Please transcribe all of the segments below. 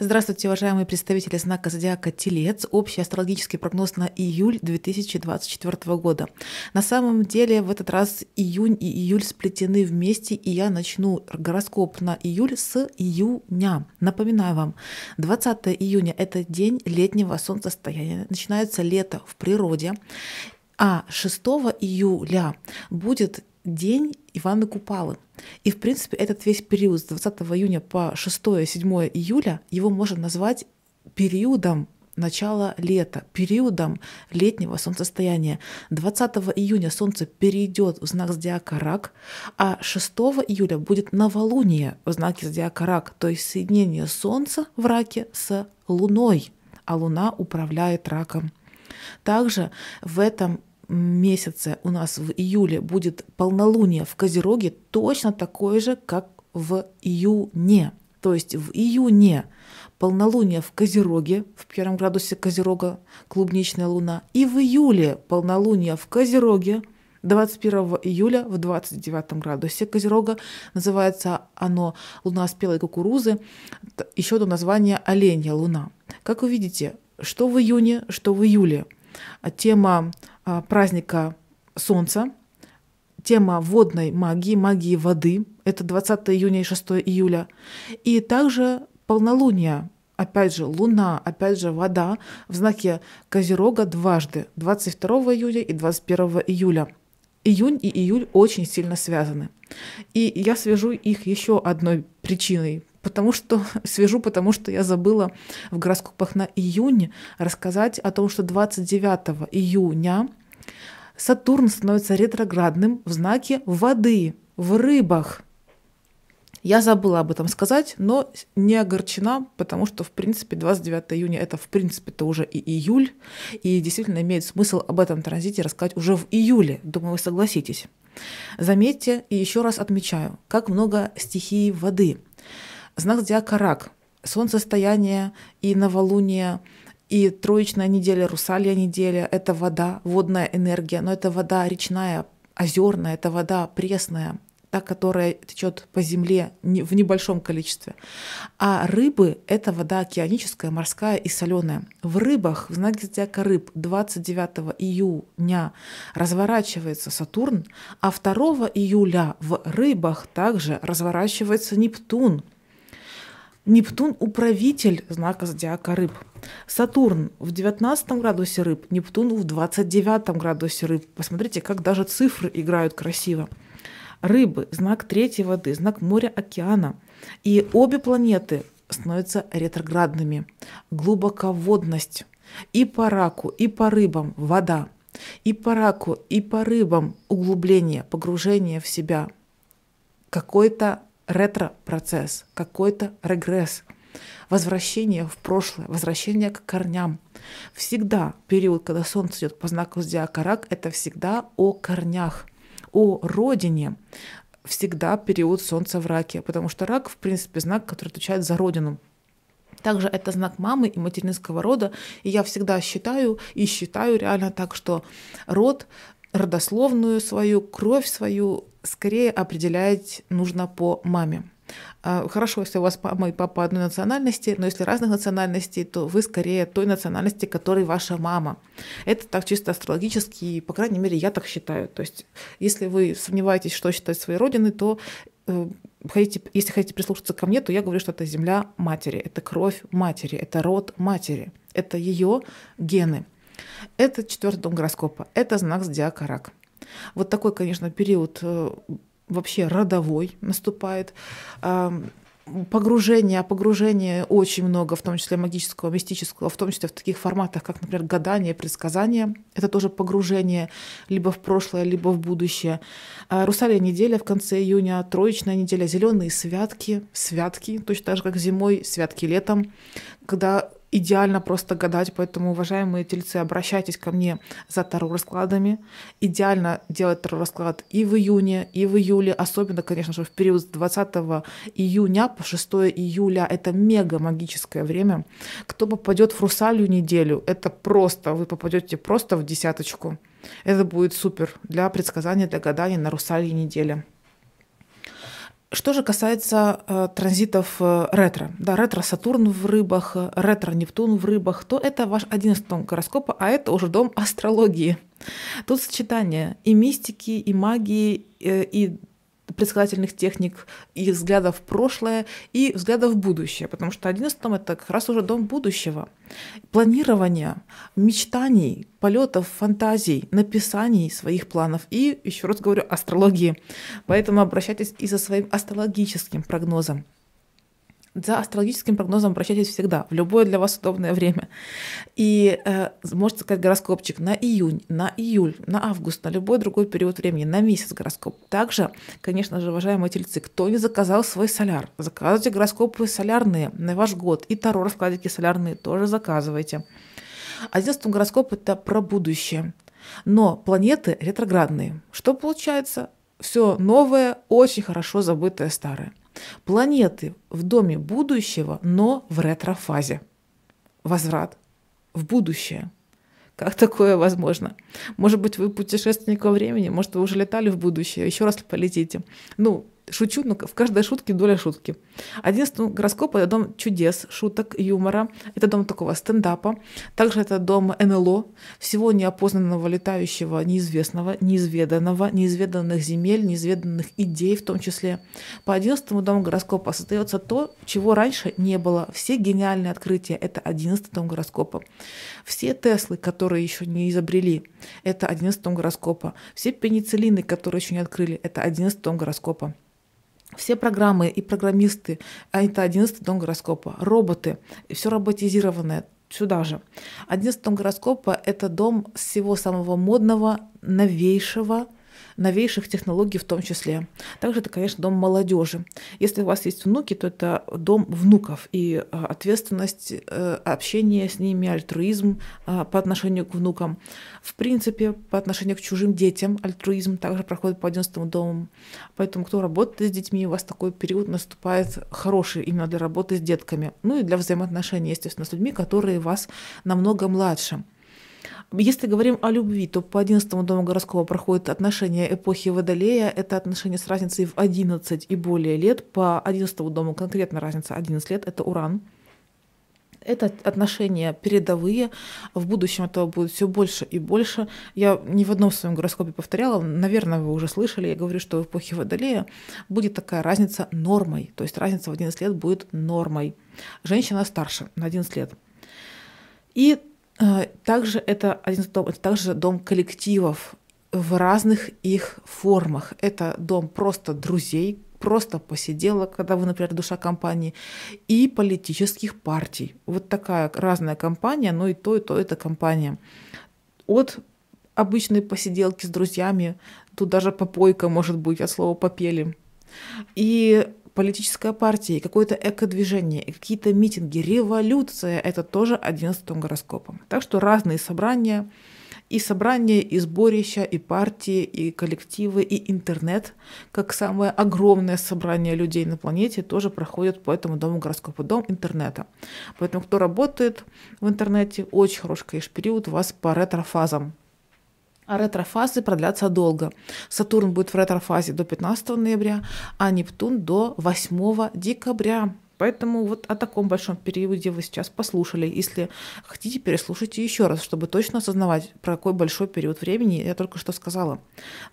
Здравствуйте, уважаемые представители знака зодиака Телец. Общий астрологический прогноз на июль 2024 года. На самом деле в этот раз июнь и июль сплетены вместе, и я начну гороскоп на июль с июня. Напоминаю вам, 20 июня — это день летнего солнцестояния. Начинается лето в природе. А 6 июля будет день Ивана Купалы. И, в принципе, этот весь период с 20 июня по 6-7 июля его можно назвать периодом начала лета, периодом летнего солнцестояния. 20 июня Солнце перейдет в знак зодиака Рак, а 6 июля будет новолуние в знаке зодиака Рак, то есть соединение Солнца в Раке с Луной, а Луна управляет Раком. Также в этом месяце у нас в июле будет полнолуние в Козероге точно такое же, как в июне. То есть в июне полнолуние в Козероге, в первом градусе Козерога, клубничная луна, и в июле полнолуние в Козероге, 21 июля в 29 градусе Козерога. Называется оно «Луна спелой кукурузы». Еще одно название «Оленья луна». Как вы видите, что в июне, что в июле. Тема а, праздника Солнца, тема водной магии, магии воды, это 20 июня и 6 июля, и также полнолуние, опять же, Луна, опять же, вода в знаке Козерога дважды, 22 июля и 21 июля. Июнь и июль очень сильно связаны. И я свяжу их еще одной причиной, потому что свяжу, потому что я забыла в гороскопах на июнь рассказать о том, что 29 июня Сатурн становится ретроградным в знаке воды, в рыбах. Я забыла об этом сказать, но не огорчена, потому что, в принципе, 29 июня это, в принципе-то, уже и июль, и действительно имеет смысл об этом транзите рассказать уже в июле. Думаю, вы согласитесь. Заметьте, и еще раз отмечаю, как много стихий воды. Знак зодиака рак, солнцестояние и новолуние – и троечная неделя, русалья неделя — это вода, водная энергия, но это вода речная, озерная, это вода пресная, та, которая течет по земле в небольшом количестве. А рыбы — это вода океаническая, морская и соленая. В рыбах, в знаке зодиака рыб, 29 июня разворачивается Сатурн, а 2 июля в рыбах также разворачивается Нептун — Нептун — управитель знака зодиака рыб. Сатурн в 19 градусе рыб, Нептун в 29 градусе рыб. Посмотрите, как даже цифры играют красиво. Рыбы — знак третьей воды, знак моря, океана. И обе планеты становятся ретроградными. Глубоководность. И по раку, и по рыбам — вода. И по раку, и по рыбам — углубление, погружение в себя. Какой-то ретро-процесс, какой-то регресс, возвращение в прошлое, возвращение к корням. Всегда период, когда Солнце идет по знаку зодиака Рак, это всегда о корнях, о родине. Всегда период Солнца в Раке, потому что Рак, в принципе, знак, который отвечает за родину. Также это знак мамы и материнского рода. И я всегда считаю и считаю реально так, что род родословную свою, кровь свою скорее определять нужно по маме. А, хорошо, если у вас мама и папа одной национальности, но если разных национальностей, то вы скорее той национальности, которой ваша мама. Это так чисто астрологически, по крайней мере, я так считаю. То есть, если вы сомневаетесь, что считать своей родиной, то э, хотите, если хотите прислушаться ко мне, то я говорю, что это земля матери, это кровь матери, это род матери, это ее гены. Это четвертый дом гороскопа, это знак зодиака рак. Вот такой, конечно, период э, вообще родовой наступает. Погружение, погружение очень много, в том числе магического, мистического, в том числе в таких форматах, как, например, гадание, предсказание. Это тоже погружение либо в прошлое, либо в будущее. А Русалия неделя в конце июня, троечная неделя, зеленые святки, святки, точно так же, как зимой, святки летом, когда идеально просто гадать, поэтому, уважаемые тельцы, обращайтесь ко мне за таро-раскладами. Идеально делать таро-расклад и в июне, и в июле, особенно, конечно же, в период с 20 июня по 6 июля. Это мега магическое время. Кто попадет в русалью неделю, это просто, вы попадете просто в десяточку. Это будет супер для предсказания, для гадания на русалье неделе. Что же касается э, транзитов э, ретро, да, ретро-Сатурн в рыбах, э, ретро-Нептун в рыбах, то это ваш одиннадцатый дом гороскопа, а это уже дом астрологии. Тут сочетание и мистики, и магии, э, и предсказательных техник и взглядов в прошлое, и взглядов в будущее, потому что дом — это как раз уже дом будущего. Планирования, мечтаний, полетов, фантазий, написаний своих планов и, еще раз говорю, астрологии. Поэтому обращайтесь и за своим астрологическим прогнозом. За астрологическим прогнозом обращайтесь всегда, в любое для вас удобное время. И э, можете сказать гороскопчик на июнь, на июль, на август, на любой другой период времени, на месяц гороскоп. Также, конечно же, уважаемые тельцы, кто не заказал свой соляр, заказывайте гороскопы солярные на ваш год. И таро раскладики солярные тоже заказывайте. Одиннадцатый гороскоп — это про будущее. Но планеты ретроградные. Что получается? Все новое, очень хорошо забытое старое. Планеты в доме будущего, но в ретрофазе. Возврат в будущее. Как такое возможно? Может быть, вы путешественник во времени, может, вы уже летали в будущее, еще раз полетите. Ну, Шучу, но в каждой шутке доля шутки. Одиннадцатый гороскоп — это дом чудес, шуток, юмора. Это дом такого стендапа. Также это дом НЛО, всего неопознанного, летающего, неизвестного, неизведанного, неизведанных земель, неизведанных идей в том числе. По одиннадцатому дому гороскопа остается то, чего раньше не было. Все гениальные открытия — это одиннадцатый дом гороскопа. Все Теслы, которые еще не изобрели, это одиннадцатый дом гороскопа. Все пенициллины, которые еще не открыли, это одиннадцатый дом гороскопа. Все программы и программисты, а это 11 дом гороскопа, роботы, все роботизированное, сюда же. 11 дом гороскопа — это дом всего самого модного, новейшего, новейших технологий в том числе. Также это, конечно, дом молодежи. Если у вас есть внуки, то это дом внуков и а, ответственность, э, общение с ними, альтруизм а, по отношению к внукам. В принципе, по отношению к чужим детям альтруизм также проходит по 11 дому. Поэтому, кто работает с детьми, у вас такой период наступает хороший именно для работы с детками. Ну и для взаимоотношений, естественно, с людьми, которые вас намного младше. Если говорим о любви, то по 11 дому гороскопа проходит отношения эпохи Водолея. Это отношения с разницей в 11 и более лет. По 11 дому конкретно разница 11 лет. Это Уран. Это отношения передовые. В будущем этого будет все больше и больше. Я ни в одном своем гороскопе повторяла, наверное, вы уже слышали, я говорю, что в эпохе Водолея будет такая разница нормой. То есть разница в 11 лет будет нормой. Женщина старше на 11 лет. И также это один дом, это также дом коллективов в разных их формах. Это дом просто друзей, просто посиделок, когда вы, например, душа компании, и политических партий. Вот такая разная компания, но и то, и то это компания. От обычной посиделки с друзьями, тут даже попойка может быть от слова «попели». И политическая партия, какое-то эко-движение, какие-то митинги, революция — это тоже 11 гороскопом. Так что разные собрания, и собрания, и сборища, и партии, и коллективы, и интернет, как самое огромное собрание людей на планете, тоже проходят по этому дому гороскопа, дом интернета. Поэтому кто работает в интернете, очень хороший, конечно, период у вас по ретрофазам. А ретрофазы продлятся долго. Сатурн будет в ретрофазе до 15 ноября, а Нептун до 8 декабря. Поэтому вот о таком большом периоде вы сейчас послушали. Если хотите, переслушайте еще раз, чтобы точно осознавать, про какой большой период времени я только что сказала.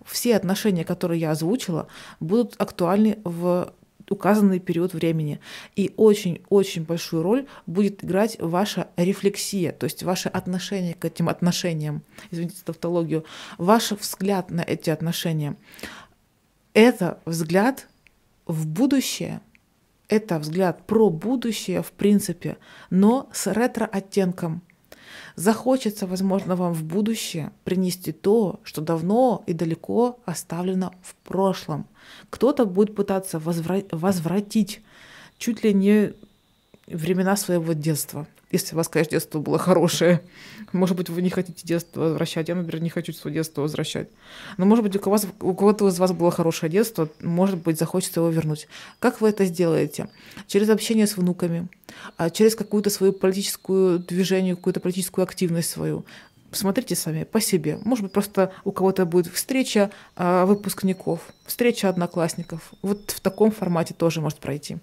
Все отношения, которые я озвучила, будут актуальны в указанный период времени. И очень-очень большую роль будет играть ваша рефлексия, то есть ваше отношение к этим отношениям, извините за тавтологию, ваш взгляд на эти отношения. Это взгляд в будущее, это взгляд про будущее, в принципе, но с ретро-оттенком. Захочется, возможно, вам в будущее принести то, что давно и далеко оставлено в прошлом. Кто-то будет пытаться возвратить чуть ли не времена своего детства. Если у вас, конечно, детство было хорошее. Может быть, вы не хотите детство возвращать. Я, например, не хочу свое детство возвращать. Но, может быть, у, вас, у кого-то из вас было хорошее детство, может быть, захочется его вернуть. Как вы это сделаете? Через общение с внуками, а через какую-то свою политическую движение, какую-то политическую активность свою, посмотрите сами по себе. Может быть, просто у кого-то будет встреча а, выпускников, встреча одноклассников. Вот в таком формате тоже может пройти.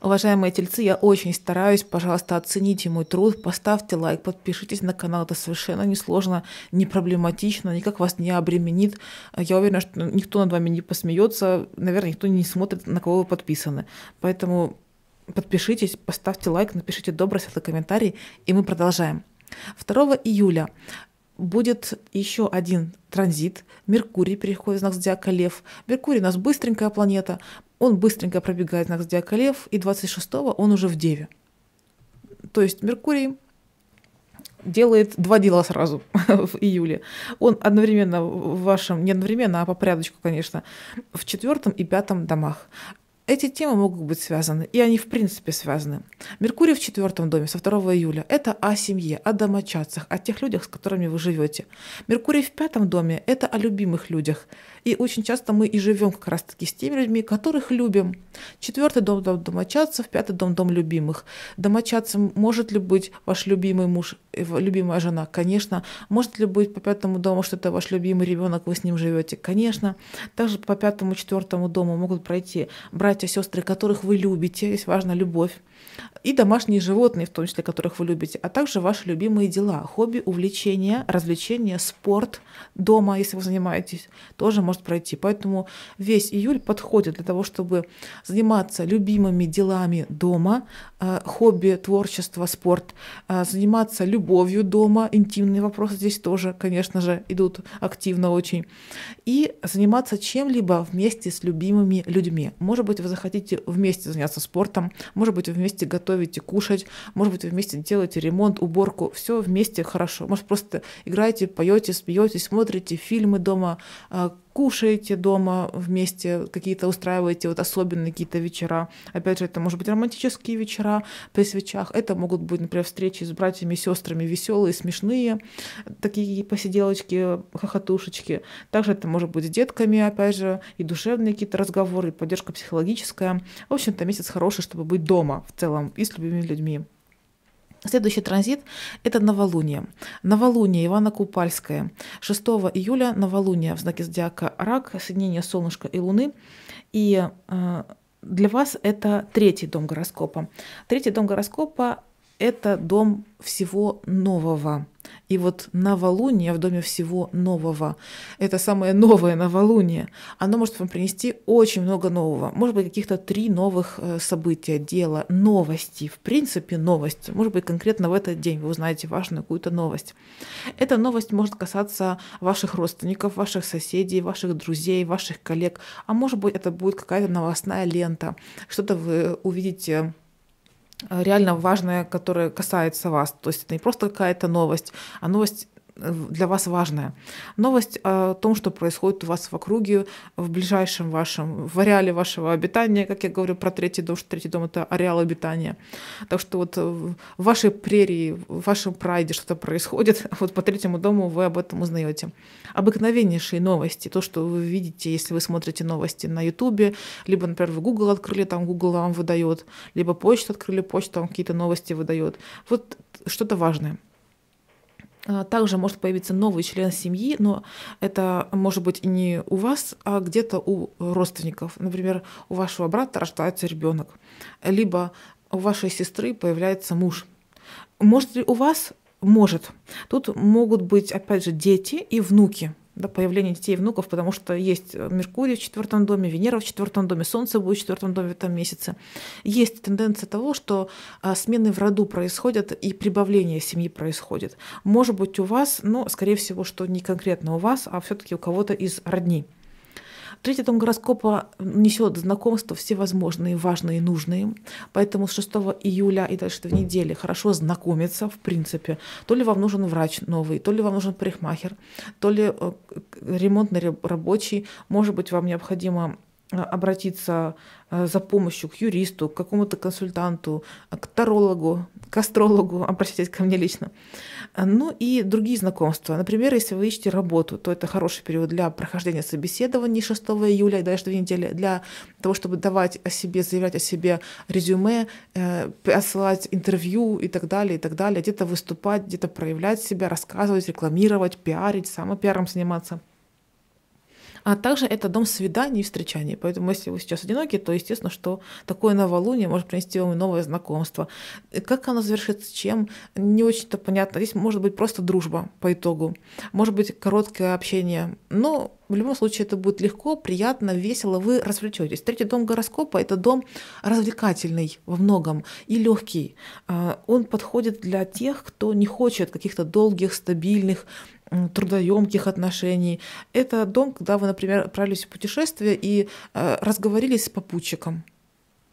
Уважаемые тельцы, я очень стараюсь. Пожалуйста, оцените мой труд, поставьте лайк, подпишитесь на канал. Это совершенно несложно, не проблематично, никак вас не обременит. Я уверена, что никто над вами не посмеется. Наверное, никто не смотрит, на кого вы подписаны. Поэтому подпишитесь, поставьте лайк, напишите добрый светлый комментарий, и мы продолжаем. 2 июля будет еще один транзит. Меркурий переходит в знак зодиака Лев. Меркурий у нас быстренькая планета. Он быстренько пробегает знак зодиака Лев, и 26-го он уже в Деве. То есть Меркурий делает два дела сразу в июле. Он одновременно в вашем, не одновременно, а по порядочку, конечно, в четвертом и пятом домах. Эти темы могут быть связаны, и они в принципе связаны. Меркурий в четвертом доме со 2 июля – это о семье, о домочадцах, о тех людях, с которыми вы живете. Меркурий в пятом доме – это о любимых людях. И очень часто мы и живем как раз-таки с теми людьми, которых любим. Четвертый дом – дом домочадцев, пятый дом – дом любимых. Домочадцем может ли быть ваш любимый муж, э, любимая жена? Конечно. Может ли быть по пятому дому, что это ваш любимый ребенок, вы с ним живете? Конечно. Также по пятому, четвертому дому могут пройти братья сестры, которых вы любите, здесь важна любовь, и домашние животные, в том числе, которых вы любите, а также ваши любимые дела, хобби, увлечения, развлечения, спорт дома, если вы занимаетесь, тоже может пройти. Поэтому весь июль подходит для того, чтобы заниматься любимыми делами дома, э, хобби, творчество, спорт, э, заниматься любовью дома, интимные вопросы здесь тоже, конечно же, идут активно очень, и заниматься чем-либо вместе с любимыми людьми. Может быть, вы захотите вместе заняться спортом, может быть, вы вместе готовите, кушать, может быть, вы вместе делаете ремонт, уборку, все вместе хорошо. Может, просто играете, поете, смеетесь, смотрите фильмы дома, а, кушаете дома вместе, какие-то устраиваете вот особенные какие-то вечера. Опять же, это может быть романтические вечера при свечах. Это могут быть, например, встречи с братьями и сестрами веселые, смешные, такие посиделочки, хохотушечки. Также это может быть с детками, опять же, и душевные какие-то разговоры, и поддержка психологическая. В общем-то, месяц хороший, чтобы быть дома в целом и с любимыми людьми. Следующий транзит – это новолуние. Новолуние Ивана Купальская. 6 июля новолуние в знаке зодиака Рак, соединение Солнышка и Луны. И э, для вас это третий дом гороскопа. Третий дом гороскопа – это дом всего нового – и вот новолуние в доме всего нового, это самое новое новолуние, оно может вам принести очень много нового. Может быть, каких-то три новых э, события, дела, новости. В принципе, новость. Может быть, конкретно в этот день вы узнаете важную какую-то новость. Эта новость может касаться ваших родственников, ваших соседей, ваших друзей, ваших коллег. А может быть, это будет какая-то новостная лента. Что-то вы увидите реально важное, которое касается вас. То есть это не просто какая-то новость, а новость для вас важная. Новость о том, что происходит у вас в округе, в ближайшем вашем, в ареале вашего обитания, как я говорю про третий дом, что третий дом — это ареал обитания. Так что вот в вашей прерии, в вашем прайде что-то происходит, вот по третьему дому вы об этом узнаете. Обыкновеннейшие новости, то, что вы видите, если вы смотрите новости на Ютубе, либо, например, вы Google открыли, там Google вам выдает, либо почту открыли, почта вам какие-то новости выдает. Вот что-то важное. А, также может появиться новый член семьи, но это может быть не у вас, а где-то у родственников. Например, у вашего брата рождается ребенок, либо у вашей сестры появляется муж. Может ли у вас? Может. Тут могут быть, опять же, дети и внуки да, появление детей и внуков, потому что есть Меркурий в четвертом доме, Венера в четвертом доме, Солнце будет в четвертом доме в этом месяце. Есть тенденция того, что а, смены в роду происходят и прибавление семьи происходит. Может быть у вас, но скорее всего, что не конкретно у вас, а все-таки у кого-то из родней. Третий дом гороскопа несет знакомства всевозможные, важные и нужные. Поэтому с 6 июля и дальше в неделе хорошо знакомиться, в принципе. То ли вам нужен врач новый, то ли вам нужен парикмахер, то ли э, ремонтный рабочий. Может быть, вам необходимо обратиться за помощью к юристу, к какому-то консультанту, к тарологу, к астрологу, обращайтесь ко мне лично. Ну и другие знакомства. Например, если вы ищете работу, то это хороший период для прохождения собеседований 6 июля и дальше две недели, для того, чтобы давать о себе, заявлять о себе резюме, э, посылать интервью и так далее, и так далее, где-то выступать, где-то проявлять себя, рассказывать, рекламировать, пиарить, самопиаром заниматься. А также это дом свиданий и встречаний. Поэтому если вы сейчас одиноки, то естественно, что такое новолуние может принести вам новое знакомство. Как оно завершится, чем, не очень-то понятно. Здесь может быть просто дружба по итогу. Может быть короткое общение. Но в любом случае это будет легко, приятно, весело, вы развлечетесь. Третий дом гороскопа — это дом развлекательный во многом и легкий. А, он подходит для тех, кто не хочет каких-то долгих, стабильных, трудоемких отношений. Это дом, когда вы, например, отправились в путешествие и э, разговорились с попутчиком.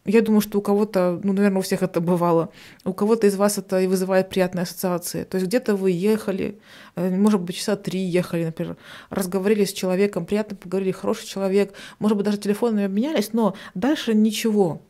Я думаю, что у кого-то, ну, наверное, у всех это бывало. У кого-то из вас это и вызывает приятные ассоциации. То есть где-то вы ехали, э, может быть, часа три ехали, например, разговаривали с человеком, приятно поговорили, хороший человек, может быть, даже телефонами обменялись, но дальше ничего.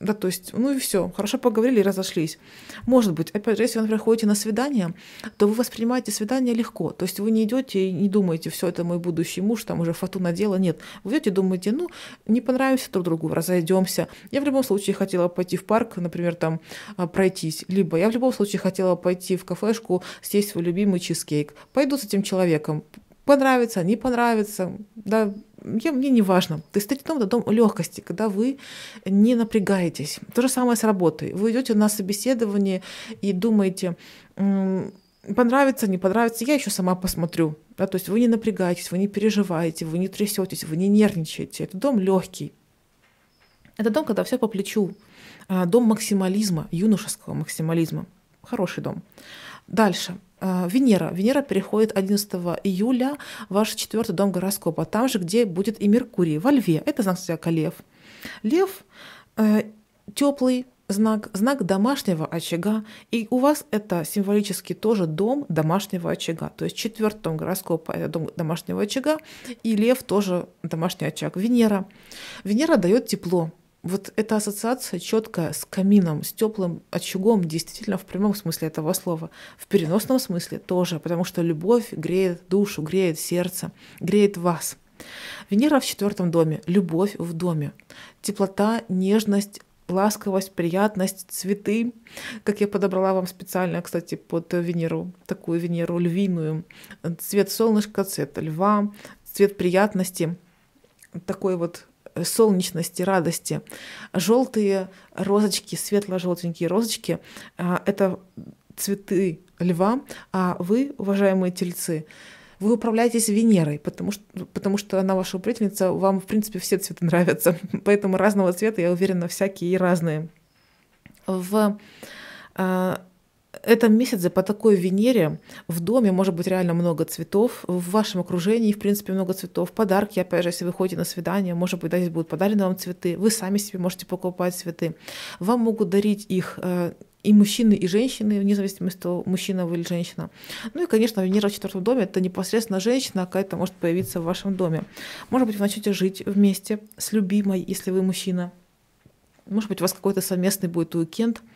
Да, то есть, ну и все, хорошо поговорили и разошлись. Может быть, опять же, если вы, например, ходите на свидание, то вы воспринимаете свидание легко. То есть вы не идете и не думаете, все это мой будущий муж, там уже фату надела. Нет. Вы идете и думаете, ну, не понравимся друг другу, разойдемся. Я в любом случае хотела пойти в парк, например, там а, пройтись. Либо я в любом случае хотела пойти в кафешку, съесть свой любимый чизкейк. Пойду с этим человеком, понравится, не понравится, да, я, мне не важно. То есть дом – это дом легкости, когда вы не напрягаетесь. То же самое с работой. Вы идете на собеседование и думаете, понравится, не понравится, я еще сама посмотрю. Да, то есть вы не напрягаетесь, вы не переживаете, вы не трясетесь, вы не нервничаете. Это дом легкий. Это дом, когда все по плечу. А, дом максимализма, юношеского максимализма. Хороший дом. Дальше. А, Венера. Венера переходит 11 июля в ваш четвертый дом гороскопа, там же, где будет и Меркурий, во Льве. Это знак зодиака Лев. Лев э, теплый знак, знак домашнего очага. И у вас это символически тоже дом домашнего очага. То есть четвертый дом гороскопа — это дом домашнего очага, и лев тоже домашний очаг. Венера. Венера дает тепло, вот эта ассоциация четкая с камином, с теплым очагом, действительно в прямом смысле этого слова, в переносном смысле тоже, потому что любовь греет душу, греет сердце, греет вас. Венера в четвертом доме, любовь в доме, теплота, нежность, ласковость, приятность, цветы, как я подобрала вам специально, кстати, под Венеру, такую Венеру львиную, цвет солнышка, цвет льва, цвет приятности, такой вот солнечности, радости. Желтые розочки, светло-желтенькие розочки а, — это цветы льва, а вы, уважаемые тельцы, вы управляетесь Венерой, потому что, потому что она ваша управительница, вам, в принципе, все цветы нравятся. Поэтому разного цвета, я уверена, всякие и разные. В а, этом месяце по такой Венере в доме может быть реально много цветов, в вашем окружении, в принципе, много цветов, подарки, опять же, если вы ходите на свидание, может быть, здесь будут подарены вам цветы, вы сами себе можете покупать цветы, вам могут дарить их э, и мужчины, и женщины, вне зависимости от того, мужчина вы или женщина. Ну и, конечно, Венера в четвертом доме — это непосредственно женщина, какая-то может появиться в вашем доме. Может быть, вы начнете жить вместе с любимой, если вы мужчина. Может быть, у вас какой-то совместный будет уикенд —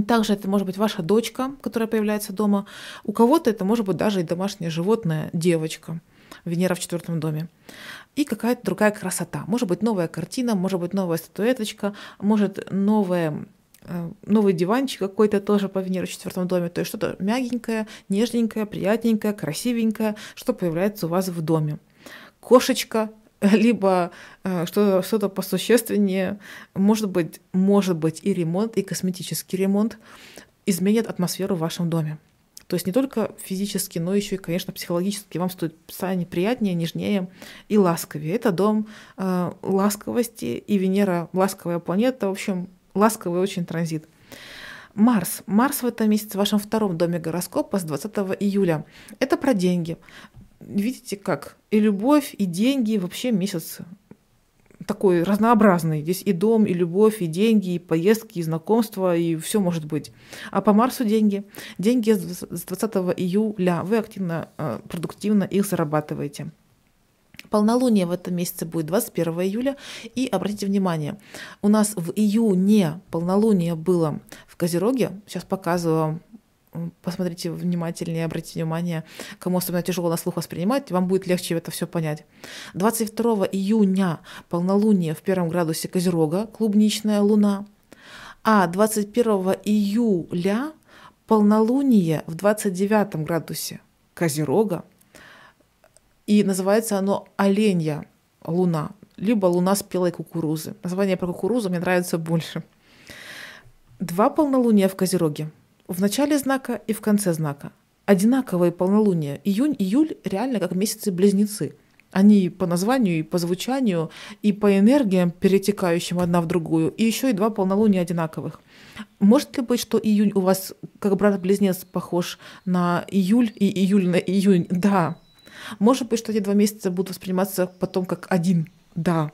также это может быть ваша дочка, которая появляется дома. У кого-то это может быть даже и домашнее животное, девочка. Венера в четвертом доме. И какая-то другая красота. Может быть новая картина, может быть новая статуэточка, может новая э, новый диванчик какой-то тоже по Венере в четвертом доме. То есть что-то мягенькое, нежненькое, приятненькое, красивенькое, что появляется у вас в доме. Кошечка либо э, что-то что посущественнее, может быть, может быть и ремонт, и косметический ремонт изменят атмосферу в вашем доме. То есть не только физически, но еще и, конечно, психологически вам стоит станет приятнее, нежнее и ласковее. Это дом э, ласковости, и Венера ласковая планета, в общем, ласковый очень транзит. Марс. Марс в этом месяце в вашем втором доме гороскопа с 20 июля. Это про деньги видите как, и любовь, и деньги, вообще месяц такой разнообразный. Здесь и дом, и любовь, и деньги, и поездки, и знакомства, и все может быть. А по Марсу деньги. Деньги с 20 июля. Вы активно, э, продуктивно их зарабатываете. Полнолуние в этом месяце будет 21 июля. И обратите внимание, у нас в июне полнолуние было в Козероге. Сейчас показываю вам посмотрите внимательнее, обратите внимание, кому особенно тяжело на слух воспринимать, вам будет легче это все понять. 22 июня полнолуние в первом градусе Козерога, клубничная луна, а 21 июля полнолуние в 29 градусе Козерога, и называется оно оленья луна, либо луна спелой кукурузы. Название про кукурузу мне нравится больше. Два полнолуния в Козероге – в начале знака и в конце знака. Одинаковые полнолуния. Июнь, июль реально как месяцы-близнецы. Они по названию и по звучанию, и по энергиям, перетекающим одна в другую, и еще и два полнолуния одинаковых. Может ли быть, что июнь у вас как брат-близнец похож на июль и июль на июнь? Да. Может быть, что эти два месяца будут восприниматься потом как один? Да.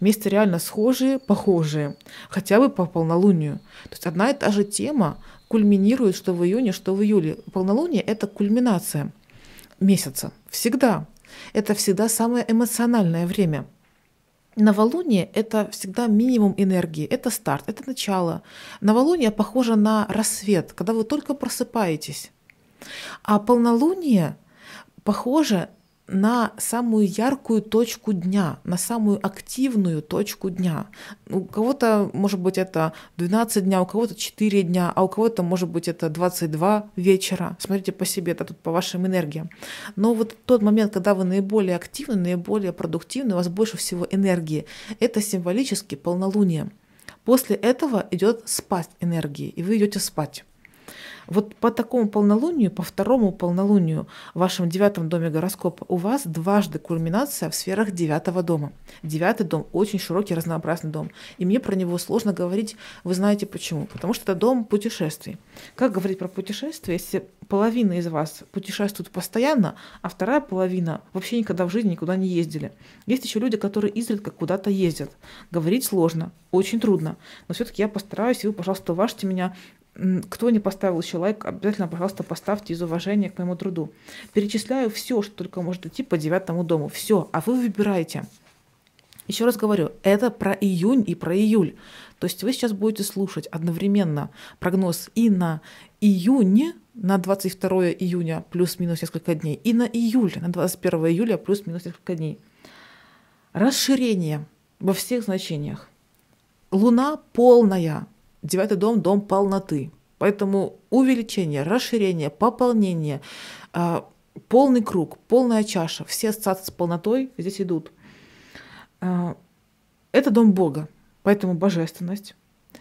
Месяцы реально схожие, похожие, хотя бы по полнолунию. То есть одна и та же тема кульминирует что в июне, что в июле. Полнолуние — это кульминация месяца. Всегда. Это всегда самое эмоциональное время. Новолуние — это всегда минимум энергии, это старт, это начало. Новолуние похоже на рассвет, когда вы только просыпаетесь. А полнолуние похоже на самую яркую точку дня, на самую активную точку дня. У кого-то, может быть, это 12 дня, у кого-то 4 дня, а у кого-то, может быть, это 22 вечера. Смотрите по себе, это тут по вашим энергиям. Но вот тот момент, когда вы наиболее активны, наиболее продуктивны, у вас больше всего энергии, это символически полнолуние. После этого идет спать энергии, и вы идете спать. Вот по такому полнолунию, по второму полнолунию в вашем девятом доме гороскопа у вас дважды кульминация в сферах девятого дома. Девятый дом очень широкий, разнообразный дом. И мне про него сложно говорить, вы знаете почему. Потому что это дом путешествий. Как говорить про путешествия, если половина из вас путешествует постоянно, а вторая половина вообще никогда в жизни никуда не ездили. Есть еще люди, которые изредка куда-то ездят. Говорить сложно, очень трудно. Но все-таки я постараюсь, и вы, пожалуйста, уважьте меня кто не поставил еще лайк, обязательно, пожалуйста, поставьте из уважения к моему труду. Перечисляю все, что только может идти по девятому дому. Все, а вы выбираете. Еще раз говорю, это про июнь и про июль. То есть вы сейчас будете слушать одновременно прогноз и на июнь, на 22 июня плюс-минус несколько дней, и на июль, на 21 июля плюс-минус несколько дней. Расширение во всех значениях. Луна полная, Девятый дом – дом полноты. Поэтому увеличение, расширение, пополнение, а, полный круг, полная чаша, все ассоциации с полнотой здесь идут. А, это дом Бога, поэтому божественность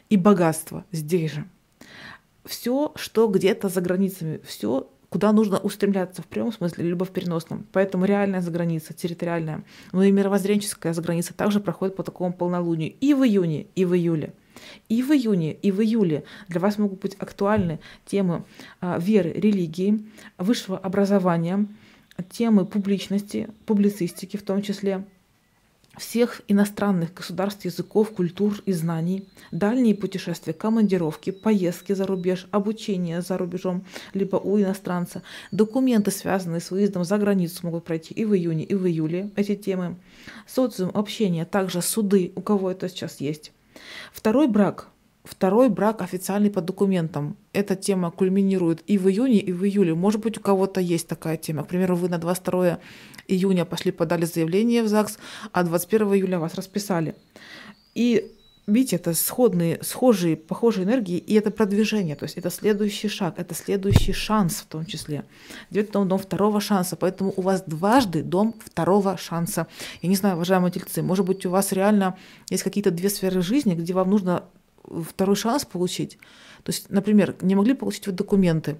и богатство здесь же. Все, что где-то за границами, все, куда нужно устремляться в прямом смысле, либо в переносном. Поэтому реальная заграница, территориальная, но и мировоззренческая заграница также проходит по такому полнолунию и в июне, и в июле. И в июне, и в июле для вас могут быть актуальны темы а, веры, религии, высшего образования, темы публичности, публицистики в том числе, всех иностранных государств, языков, культур и знаний, дальние путешествия, командировки, поездки за рубеж, обучение за рубежом, либо у иностранца, документы, связанные с выездом за границу, могут пройти и в июне, и в июле эти темы. Социум, общение, также суды, у кого это сейчас есть. Второй брак. Второй брак официальный по документам. Эта тема кульминирует и в июне, и в июле. Может быть, у кого-то есть такая тема. К примеру, вы на 22 июня пошли, подали заявление в ЗАГС, а 21 июля вас расписали. И видите, это сходные, схожие, похожие энергии, и это продвижение, то есть это следующий шаг, это следующий шанс в том числе. Девятый дом, дом второго шанса, поэтому у вас дважды дом второго шанса. Я не знаю, уважаемые тельцы, может быть, у вас реально есть какие-то две сферы жизни, где вам нужно второй шанс получить. То есть, например, не могли получить вы документы,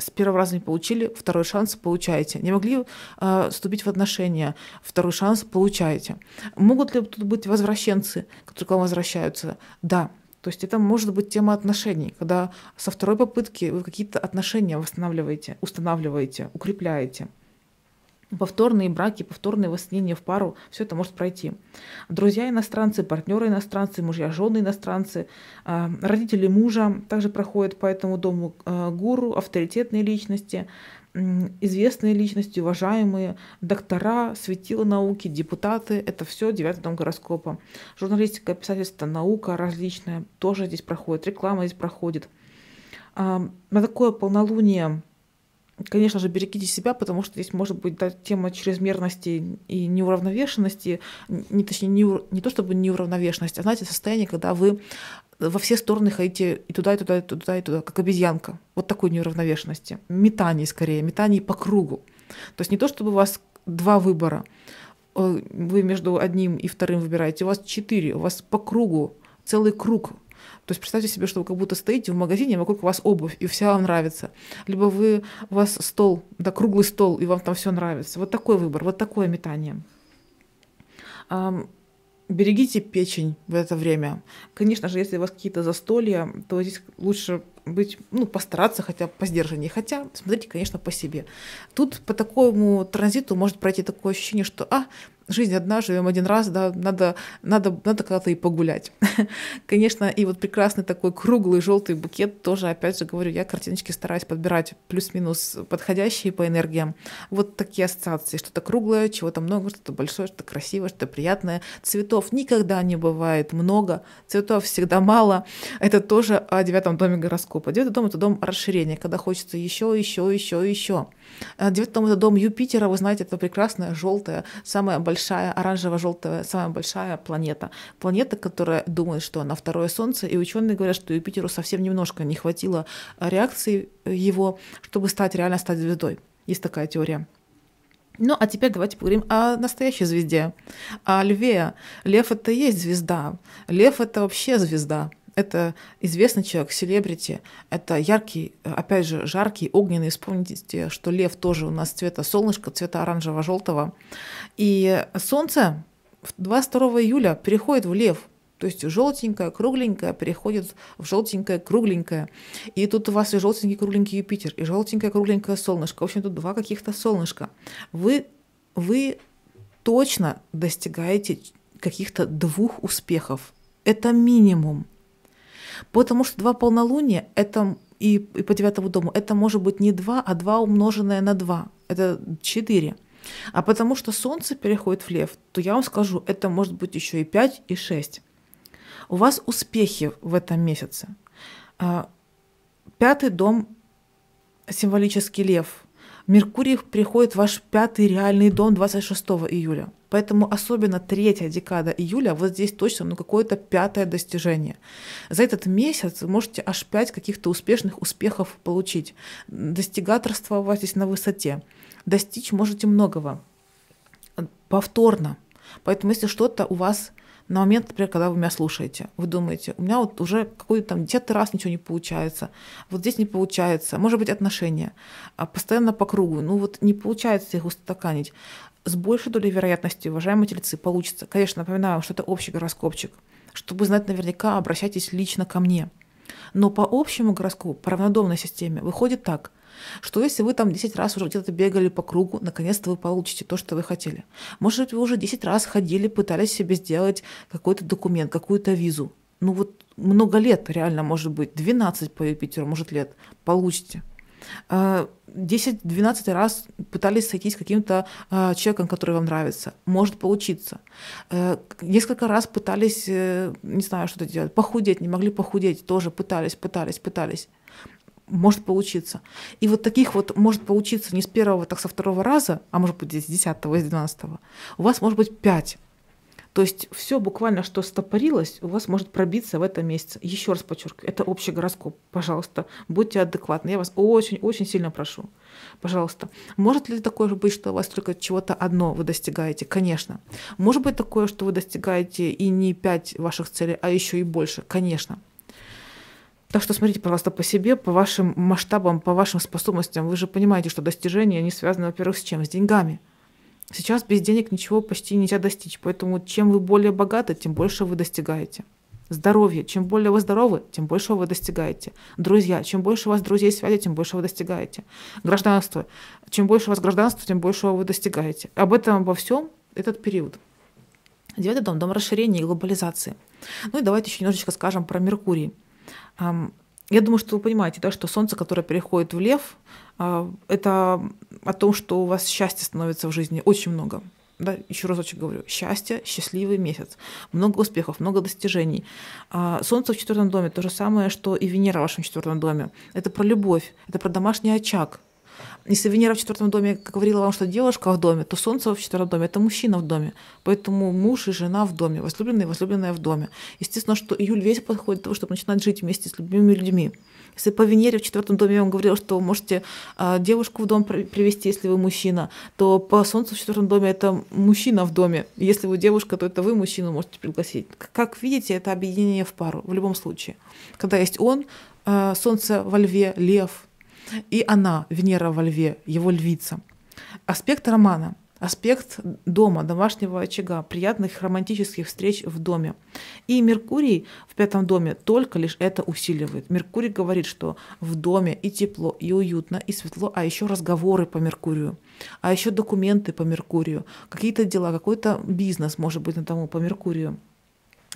с первого раза не получили, второй шанс получаете. Не могли э, вступить в отношения, второй шанс получаете. Могут ли тут быть возвращенцы, которые к вам возвращаются? Да. То есть это может быть тема отношений, когда со второй попытки вы какие-то отношения восстанавливаете, устанавливаете, укрепляете повторные браки, повторные воссоединения в пару, все это может пройти. Друзья иностранцы, партнеры иностранцы, мужья, жены иностранцы, а, родители мужа также проходят по этому дому а, гуру, авторитетные личности, известные личности, уважаемые доктора, светила науки, депутаты. Это все девятый дом гороскопа. Журналистика, писательство, наука различная тоже здесь проходит, реклама здесь проходит. На такое полнолуние Конечно же, берегите себя, потому что здесь может быть да, тема чрезмерности и неуравновешенности, не, точнее, не, не то чтобы неуравновешенность, а, знаете, состояние, когда вы во все стороны ходите и туда, и туда, и туда, и туда, как обезьянка. Вот такой неуравновешенности. Метание скорее, метание по кругу. То есть не то, чтобы у вас два выбора, э, вы между одним и вторым выбираете, у вас четыре, у вас по кругу, целый круг то есть представьте себе, что вы как будто стоите в магазине, вокруг вас обувь, и вся вам нравится. Либо вы, у вас стол, да, круглый стол, и вам там все нравится. Вот такой выбор, вот такое метание. Берегите печень в это время. Конечно же, если у вас какие-то застолья, то здесь лучше быть, ну, постараться хотя бы по сдержаннее. Хотя, смотрите, конечно, по себе. Тут по такому транзиту может пройти такое ощущение, что, а, жизнь одна, живем один раз, да, надо, надо, надо когда-то и погулять. Конечно, и вот прекрасный такой круглый желтый букет тоже, опять же говорю, я картиночки стараюсь подбирать плюс-минус подходящие по энергиям. Вот такие ассоциации, что-то круглое, чего-то много, что-то большое, что-то красивое, что-то приятное. Цветов никогда не бывает много, цветов всегда мало. Это тоже о девятом доме гороскопа. Девятый дом — это дом расширения, когда хочется еще, еще, еще, еще. Девятый дом — это дом Юпитера, вы знаете, это прекрасная желтая, самая большая, оранжево-желтая, самая большая планета. Планета, которая думает, что она второе Солнце, и ученые говорят, что Юпитеру совсем немножко не хватило реакции его, чтобы стать реально стать звездой. Есть такая теория. Ну, а теперь давайте поговорим о настоящей звезде, о льве. Лев — это и есть звезда. Лев — это вообще звезда. Это известный человек, селебрити, это яркий, опять же, жаркий, огненный. Вспомните, что лев тоже у нас цвета солнышка, цвета оранжево-желтого. И солнце 22 июля переходит в лев. То есть желтенькое, кругленькое переходит в желтенькое, кругленькое. И тут у вас и желтенький, кругленький Юпитер, и желтенькое, кругленькое солнышко. В общем, тут два каких-то солнышка. Вы, вы точно достигаете каких-то двух успехов. Это минимум. Потому что два полнолуния это и, и по девятому дому это может быть не два, а два умноженное на два. Это четыре. А потому что Солнце переходит в Лев, то я вам скажу, это может быть еще и 5, и 6. У вас успехи в этом месяце. А, пятый дом символический Лев. Меркурий приходит в ваш пятый реальный дом 26 июля. Поэтому особенно третья декада июля, вот здесь точно ну, какое-то пятое достижение. За этот месяц вы можете аж пять каких-то успешных успехов получить. Достигаторство у вас здесь на высоте. Достичь можете многого. Повторно. Поэтому если что-то у вас на момент, например, когда вы меня слушаете, вы думаете, у меня вот уже какой-то там десятый раз ничего не получается, вот здесь не получается, может быть, отношения, а постоянно по кругу, ну вот не получается их устаканить с большей долей вероятности, уважаемые тельцы, получится. Конечно, напоминаю, что это общий гороскопчик. Чтобы знать наверняка, обращайтесь лично ко мне. Но по общему гороскопу, по равнодомной системе, выходит так, что если вы там 10 раз уже где-то бегали по кругу, наконец-то вы получите то, что вы хотели. Может быть, вы уже 10 раз ходили, пытались себе сделать какой-то документ, какую-то визу. Ну вот много лет реально, может быть, 12 по Юпитеру, может, лет получите. 10-12 а, раз пытались сойтись с каким-то а, человеком, который вам нравится. Может получиться. Э, несколько раз пытались, э, не знаю, что-то делать, похудеть, не могли похудеть, тоже пытались, пытались, пытались. Может получиться. И вот таких вот может получиться не с первого, так со второго раза, а может быть с десятого, с двенадцатого. У вас может быть пять то есть все буквально, что стопорилось, у вас может пробиться в этом месяце. Еще раз подчеркиваю, это общий гороскоп. Пожалуйста, будьте адекватны. Я вас очень-очень сильно прошу. Пожалуйста. Может ли такое быть, что у вас только чего-то одно вы достигаете? Конечно. Может быть такое, что вы достигаете и не пять ваших целей, а еще и больше? Конечно. Так что смотрите, пожалуйста, по себе, по вашим масштабам, по вашим способностям. Вы же понимаете, что достижения, не связаны, во-первых, с чем? С деньгами. Сейчас без денег ничего почти нельзя достичь, поэтому чем вы более богаты, тем больше вы достигаете. Здоровье. Чем более вы здоровы, тем больше вы достигаете. Друзья. Чем больше у вас друзей связи, тем больше вы достигаете. Гражданство. Чем больше у вас гражданства, тем больше вы достигаете. Об этом, обо всем этот период. Девятый дом – дом расширения и глобализации. Ну и давайте еще немножечко скажем про Меркурий. Я думаю, что вы понимаете, да, что солнце, которое переходит в лев, а, это о том, что у вас счастья становится в жизни очень много. Да, еще разочек говорю, счастье, счастливый месяц, много успехов, много достижений. А, солнце в четвертом доме то же самое, что и Венера в вашем четвертом доме. Это про любовь, это про домашний очаг, если Венера в четвертом доме говорила вам, что девушка в доме, то Солнце в четвертом доме — это мужчина в доме. Поэтому муж и жена в доме, возлюбленный и возлюбленная в доме. Естественно, что июль весь подходит для того, чтобы начинать жить вместе с любимыми людьми. Если по Венере в четвертом доме я вам говорила, что вы можете а, девушку в дом привести, если вы мужчина, то по Солнцу в четвертом доме это мужчина в доме. Если вы девушка, то это вы мужчину можете пригласить. Как видите, это объединение в пару в любом случае. Когда есть он, а, Солнце во льве, лев, и она, Венера во льве, его львица. Аспект романа, аспект дома, домашнего очага, приятных романтических встреч в доме. И Меркурий в пятом доме только лишь это усиливает. Меркурий говорит, что в доме и тепло, и уютно, и светло, а еще разговоры по Меркурию, а еще документы по Меркурию, какие-то дела, какой-то бизнес может быть на тому по Меркурию.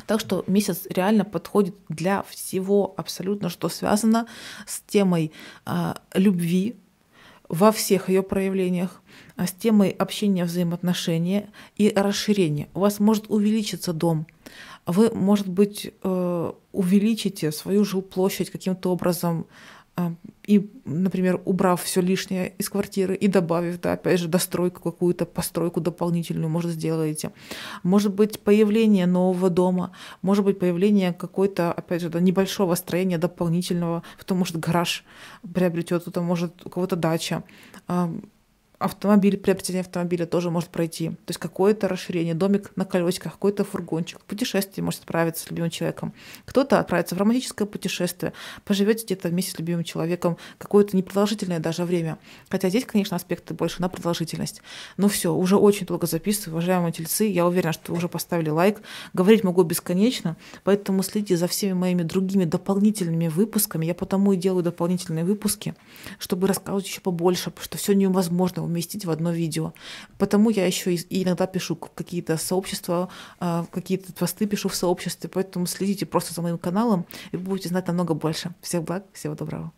Так что месяц реально подходит для всего абсолютно, что связано с темой а, любви во всех ее проявлениях, а с темой общения, взаимоотношения и расширения. У вас может увеличиться дом, вы, может быть, э, увеличите свою жилплощадь каким-то образом, и, например, убрав все лишнее из квартиры и добавив, да, опять же, достройку какую-то, постройку дополнительную, может, сделаете. Может быть, появление нового дома, может быть, появление какой-то, опять же, да, небольшого строения дополнительного, кто, может, гараж приобретет, кто-то, может, у кого-то дача автомобиль, приобретение автомобиля тоже может пройти. То есть какое-то расширение, домик на колесиках, какой-то фургончик, путешествие может справиться с любимым человеком. Кто-то отправится в романтическое путешествие, поживете где-то вместе с любимым человеком какое-то непродолжительное даже время. Хотя здесь, конечно, аспекты больше на продолжительность. Но все, уже очень долго записываю, уважаемые тельцы. Я уверена, что вы уже поставили лайк. Говорить могу бесконечно, поэтому следите за всеми моими другими дополнительными выпусками. Я потому и делаю дополнительные выпуски, чтобы рассказывать еще побольше, что все невозможно уместить в одно видео. Потому я еще иногда пишу какие-то сообщества, а, какие-то посты пишу в сообществе, поэтому следите просто за моим каналом и будете знать намного больше. Всех благ, всего доброго.